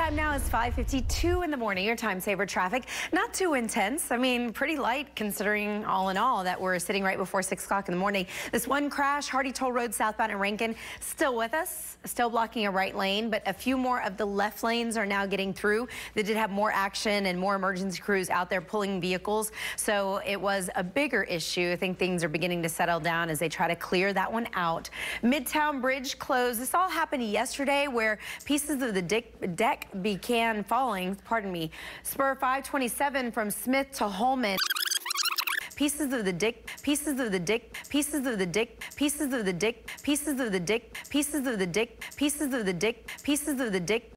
time now is 5.52 in the morning. Your time saver traffic. Not too intense. I mean, pretty light considering all in all that we're sitting right before 6 o'clock in the morning. This one crash, Hardy Toll Road southbound in Rankin, still with us, still blocking a right lane, but a few more of the left lanes are now getting through. They did have more action and more emergency crews out there pulling vehicles. So it was a bigger issue. I think things are beginning to settle down as they try to clear that one out. Midtown Bridge closed. This all happened yesterday where pieces of the deck began falling, pardon me, spur 527 from Smith to Holman pieces of the dick, pieces of the dick, pieces of the dick, pieces of the dick, pieces of the dick, pieces of the dick, pieces of the dick, pieces of the dick.